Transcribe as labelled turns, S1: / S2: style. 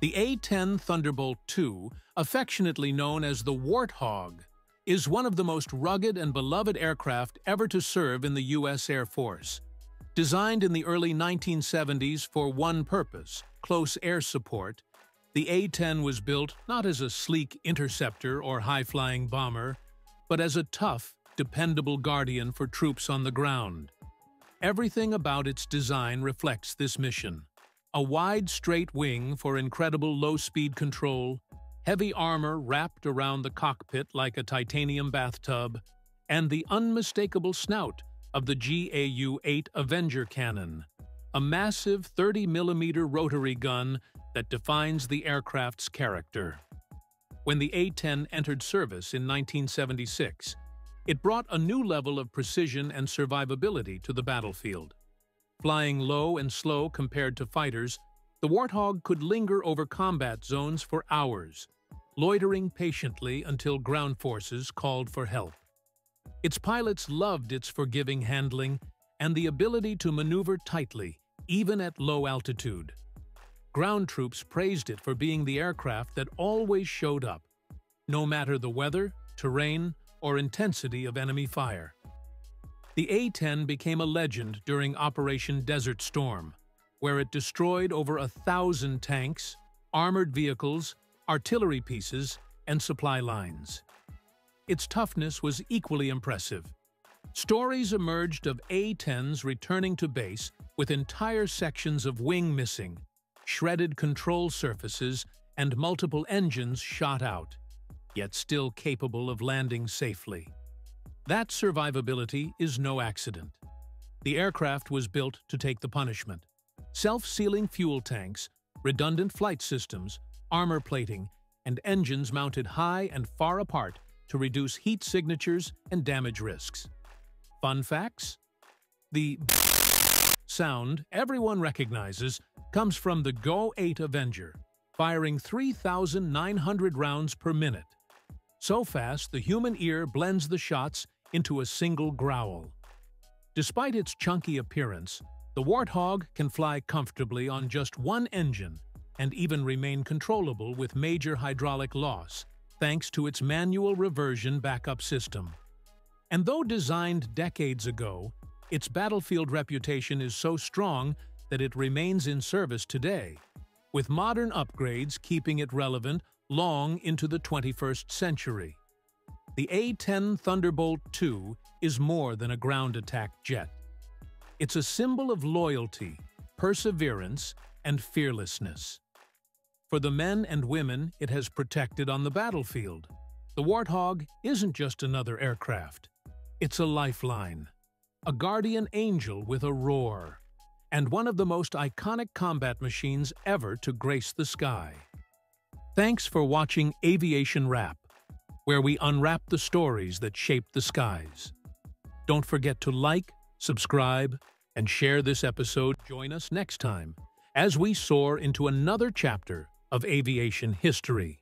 S1: The A-10 Thunderbolt II, affectionately known as the Warthog, is one of the most rugged and beloved aircraft ever to serve in the U.S. Air Force. Designed in the early 1970s for one purpose, close air support, the A-10 was built not as a sleek interceptor or high-flying bomber, but as a tough, dependable guardian for troops on the ground. Everything about its design reflects this mission. A wide, straight wing for incredible low-speed control, heavy armor wrapped around the cockpit like a titanium bathtub, and the unmistakable snout of the GAU-8 Avenger cannon, a massive 30mm rotary gun that defines the aircraft's character. When the A-10 entered service in 1976, it brought a new level of precision and survivability to the battlefield. Flying low and slow compared to fighters, the Warthog could linger over combat zones for hours, loitering patiently until ground forces called for help. Its pilots loved its forgiving handling and the ability to maneuver tightly, even at low altitude. Ground troops praised it for being the aircraft that always showed up, no matter the weather, terrain, or intensity of enemy fire. The A-10 became a legend during Operation Desert Storm, where it destroyed over a thousand tanks, armored vehicles, artillery pieces, and supply lines. Its toughness was equally impressive. Stories emerged of A-10s returning to base with entire sections of wing missing, shredded control surfaces, and multiple engines shot out, yet still capable of landing safely. That survivability is no accident. The aircraft was built to take the punishment. Self-sealing fuel tanks, redundant flight systems, armor plating, and engines mounted high and far apart to reduce heat signatures and damage risks. Fun facts? The sound everyone recognizes comes from the GAU-8 Avenger, firing 3,900 rounds per minute. So fast, the human ear blends the shots into a single growl. Despite its chunky appearance, the Warthog can fly comfortably on just one engine and even remain controllable with major hydraulic loss, thanks to its manual reversion backup system. And though designed decades ago, its battlefield reputation is so strong that it remains in service today, with modern upgrades keeping it relevant long into the 21st century. The A-10 Thunderbolt II is more than a ground attack jet. It's a symbol of loyalty, perseverance, and fearlessness. For the men and women it has protected on the battlefield, the Warthog isn't just another aircraft. It's a lifeline, a guardian angel with a roar, and one of the most iconic combat machines ever to grace the sky. Thanks for watching Aviation Wrap, where we unwrap the stories that shape the skies. Don't forget to like, subscribe, and share this episode. Join us next time as we soar into another chapter of aviation history.